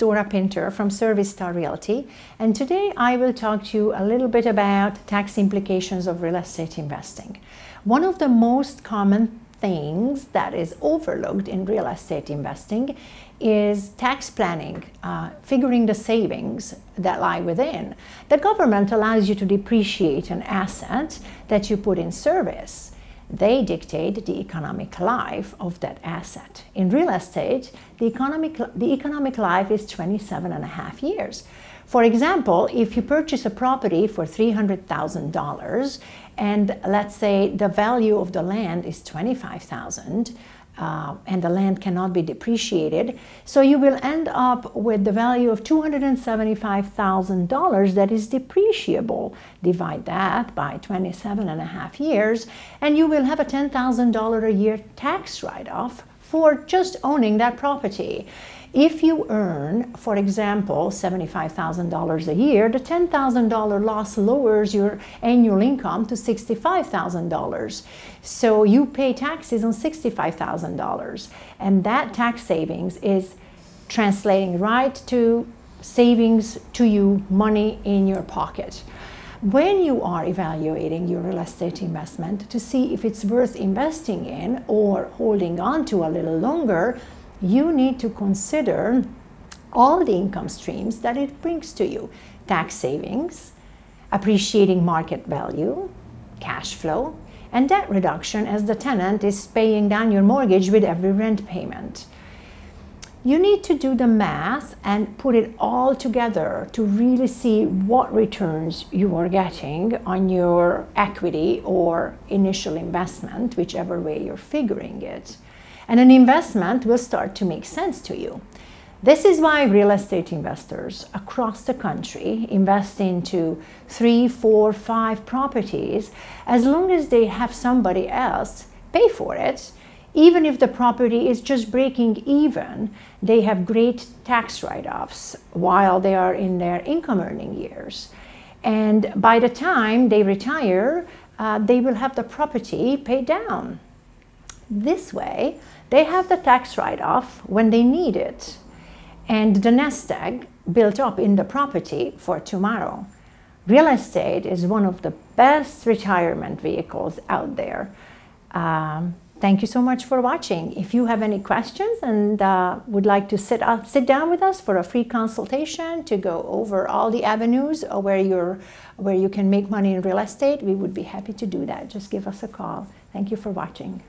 Dora Pinter from Service Star Realty, and today I will talk to you a little bit about tax implications of real estate investing. One of the most common things that is overlooked in real estate investing is tax planning, uh, figuring the savings that lie within. The government allows you to depreciate an asset that you put in service they dictate the economic life of that asset. In real estate, the economic, the economic life is 27 and a half years. For example, if you purchase a property for $300,000 and let's say the value of the land is 25,000, uh, and the land cannot be depreciated. So you will end up with the value of $275,000 that is depreciable. Divide that by 27 and a half years, and you will have a $10,000 a year tax write-off for just owning that property. If you earn, for example, $75,000 a year, the $10,000 loss lowers your annual income to $65,000. So you pay taxes on $65,000. And that tax savings is translating right to savings to you, money in your pocket. When you are evaluating your real estate investment to see if it's worth investing in or holding on to a little longer, you need to consider all the income streams that it brings to you tax savings, appreciating market value, cash flow, and debt reduction as the tenant is paying down your mortgage with every rent payment. You need to do the math and put it all together to really see what returns you are getting on your equity or initial investment, whichever way you're figuring it and an investment will start to make sense to you. This is why real estate investors across the country invest into three, four, five properties as long as they have somebody else pay for it. Even if the property is just breaking even, they have great tax write offs while they are in their income earning years. And by the time they retire, uh, they will have the property paid down. This way, they have the tax write-off when they need it and the nest egg built up in the property for tomorrow. Real estate is one of the best retirement vehicles out there. Um, thank you so much for watching. If you have any questions and uh, would like to sit, uh, sit down with us for a free consultation to go over all the avenues where, you're, where you can make money in real estate, we would be happy to do that. Just give us a call. Thank you for watching.